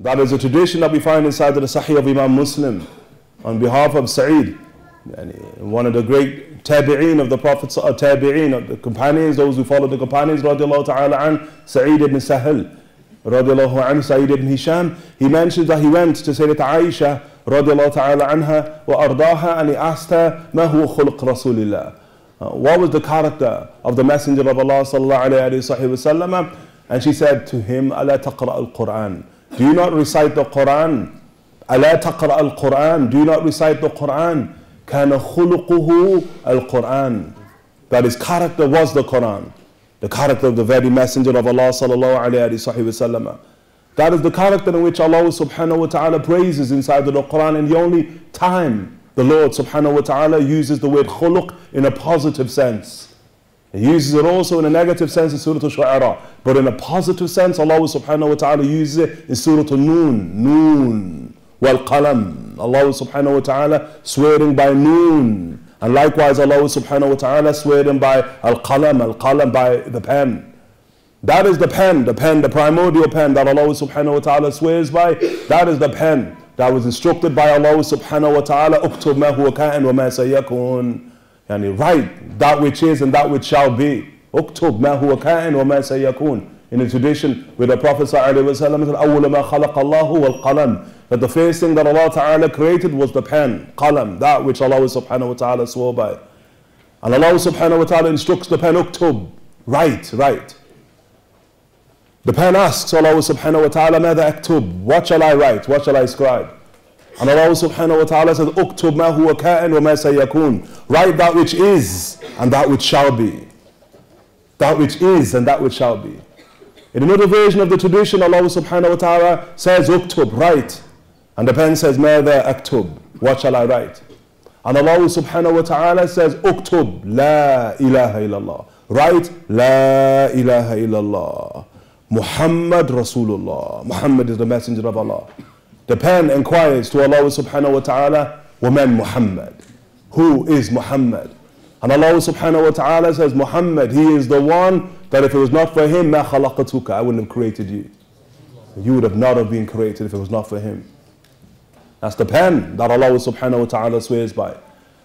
That is a tradition that we find inside the Sahih of Imam Muslim on behalf of Sa'id, one of the great tabi'een of the Prophet, uh, tabi'een of the companions, those who followed the companions, radiallahu ta'ala an, Sa'id ibn Sahil, radiallahu an, Sa'id ibn Hisham. He mentions that he went to Sayyidat Aisha, radiallahu ta'ala anha, wa ardaha, and he asked her, ma huwa khulq Rasulillah? Uh, what was the character of the Messenger of Allah sallallahu alayhi wa sallam? And she said to him, ala taqra al-Qur'an. Do you not recite the Quran? ألا تقرأ القرآن Do you not recite the Quran? كان خلقه القرآن That his character was the Quran. The character of the very Messenger of Allah sallallahu alayhi wa sallam. That is the character in which Allah subhanahu wa ta'ala praises inside the Quran and the only time the Lord subhanahu wa ta'ala uses the word khuluq in a positive sense. He uses it also in a negative sense in Surah Al-Shu'ara. But in a positive sense, Allah subhanahu wa ta'ala uses it in Surah Al-Noon. Noon. Wal qalam. Allah subhanahu wa ta'ala swearing by noon. And likewise Allah subhanahu wa ta'ala swearing by al-qalam, al-qalam by the pen. That is the pen, the pen, the primordial pen that Allah subhanahu wa ta'ala swears by. That is the pen that was instructed by Allah subhanahu wa ta'ala, ma huwa ka'in wa ma sayakun. Yani write that which is and that which shall be. Uktub ma huwa ka'in wa ma sayakun. In the tradition with the Prophet sallallahu said, أول ما خلق الله والقلم. That the first thing that Allah ta'ala created was the pen, qalam, that which Allah subhanahu wa ta'ala swore by. And Allah subhanahu wa ta'ala instructs the pen, uktub, write, write. The pen asks Allah subhanahu wa ta'ala, ماذا أكتب? What shall I write? What shall I scribe? And Allah subhanahu wa ta'ala says, Uktub ma huwa ka'in wa ma sayakun. Write that which is and that which shall be. That which is and that which shall be. In another version of the tradition, Allah subhanahu wa ta'ala says, Uktub, write. And the pen says, Mada aktub, what shall I write? And Allah subhanahu wa ta'ala says, Uktub, la ilaha illallah. Write, la ilaha illallah. Muhammad Rasulullah. Muhammad is the messenger of Allah. The pen inquires to Allah subhanahu wa ta'ala, Woman Muhammad. Who is Muhammad? And Allah subhanahu wa ta'ala says, Muhammad, he is the one that if it was not for him, ma khalaqatuka, I wouldn't have created you. You would have not have been created if it was not for him. That's the pen that Allah subhanahu wa ta'ala swears by.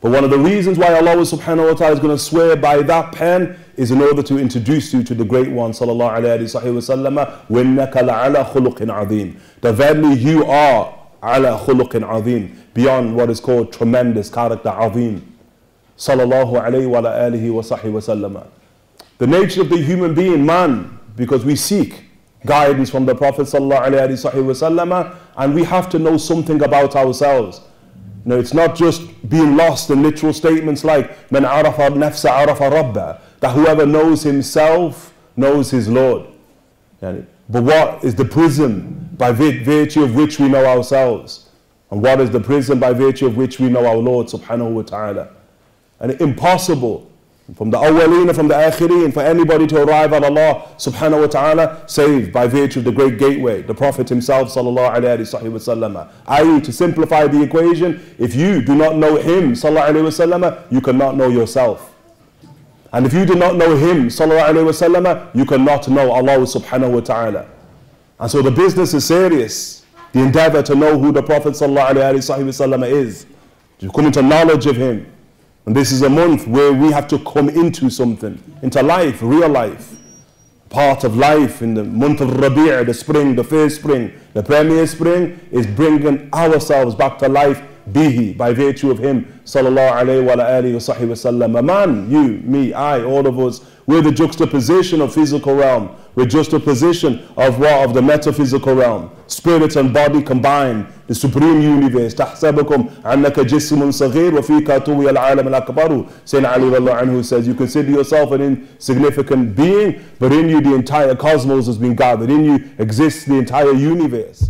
But one of the reasons why Allah subhanahu wa ta'ala is going to swear by that pen is in order to introduce you to the great one sallallahu alayhi wa sallam, That verily you are ala khuluqin azim, beyond what is called tremendous character azim. Sallallahu alayhi wa sallam. The nature of the human being, man, because we seek guidance from the Prophet sallallahu alayhi wa sallam, and we have to know something about ourselves no, it's not just being lost in literal statements like "Man arafa nafsa arafa rabba," that whoever knows himself knows his Lord. But what is the prism by virtue of which we know ourselves? And what is the prism by virtue of which we know our Lord subhanahu wa ta'ala? And impossible from the awwaleen from the akhirin for anybody to arrive at Allah subhanahu wa ta'ala save by virtue of the great gateway the Prophet himself sallallahu alayhi wa sallam. I.e. to simplify the equation if you do not know him sallallahu alayhi wa sallam you cannot know yourself. And if you do not know him sallallahu alayhi wa sallam you cannot know Allah subhanahu wa ta'ala. And so the business is serious. The endeavor to know who the Prophet sallallahu alayhi wa sallam is. To come into knowledge of him and this is a month where we have to come into something, into life, real life. Part of life in the month of Rabi', the spring, the first spring, the premier spring, is bringing ourselves back to life bihi, by virtue of him, sallallahu alayhi wa alayhi wa sahbihi wa sallam. A man, you, me, I, all of us, we're the juxtaposition of physical realm. We're juxtaposition of what? Of the metaphysical realm. Spirit and body combined. The supreme universe. تحسبكم أنك جسم صغير وفيك طوي العالم الأكبر. Sayyidina Ali anhu says, you consider yourself an insignificant being, but in you the entire cosmos has been gathered. In you exists the entire universe.